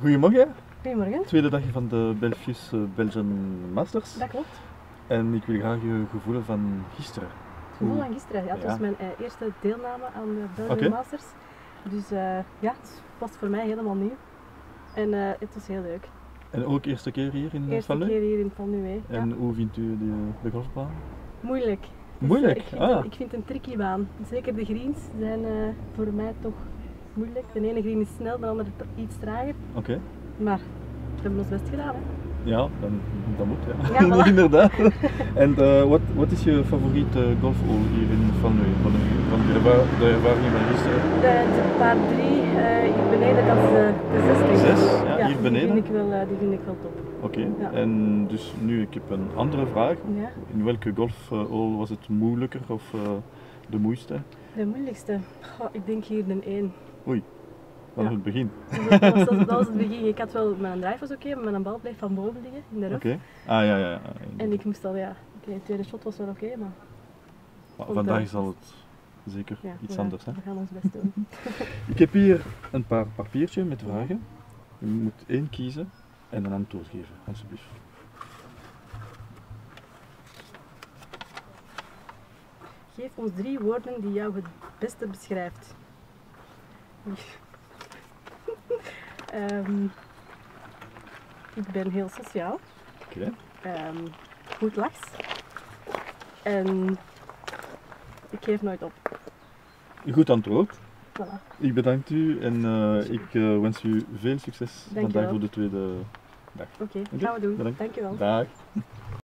Goedemorgen, Goedemorgen. tweede dag van de Belfius eh, Belgian Masters. Dat klopt. En ik wil graag je gevoelen van gisteren. Het gevoel van gisteren. Ja, het Ja. was mijn eh, eerste deelname aan de Belgian. Masters. Dus eh, ja, het was voor mij helemaal nieuw. En het was heel leuk. En ook eerste keer hier in Eerste keer hier in Valnu. Ja. En hoe vindt u de, de golfbaan? Moeilijk. Moeilijk? ik, vind Ah. ik vind het een tricky baan. Zeker de greens zijn voor mij toch moeilijk. De ene green is snel, de andere iets trager. Oké. Maar we hebben ons best gedaan. Hè. Ja, dan, dat moet ja. Ja, voilà. Inderdaad. en eh, wat, wat is je favoriete golfhole hier in? Van de, van de, erva- de ervaring van gisteren? De, de paar drie eh, hier beneden, dat is de, de ik. Zes? Ja, hier die beneden? Vind ik wel, eh, die vind ik wel top. Oké. Ja. En dus nu, ik heb een andere vraag. Ja. In welke golfhole was het moeilijker of eh, de moeiste? De moeilijkste? Ik denk hier een 1. Oei, van Ja. het begin. Dat was, dat was- dat het begin. Ik had wel, mijn drive was oké, maar mijn bal bleef van boven liggen in de rug. Oké. Ah ja, ja, ja. En ik moest al, ja, oké, de tweede shot was wel oké, maar Maar Ook vandaag dat. zal het zeker ja, iets anders hè. we gaan ons best doen. Ik heb hier een paar papiertjes met vragen. Je moet één kiezen en een antwoord geven, alsjeblieft. Geef ons drie woorden die jou het beste beschrijft. Ehm, ik ben heel sociaal, Oké. ehm, goed lachs en ik geef nooit op. Goed antwoord. Voilà. Ik bedank u en eh, ik eh, wens u veel succes vandaag voor de tweede dag. Oké, Oké, gaan we doen. bedankt. Dankjewel. Dag.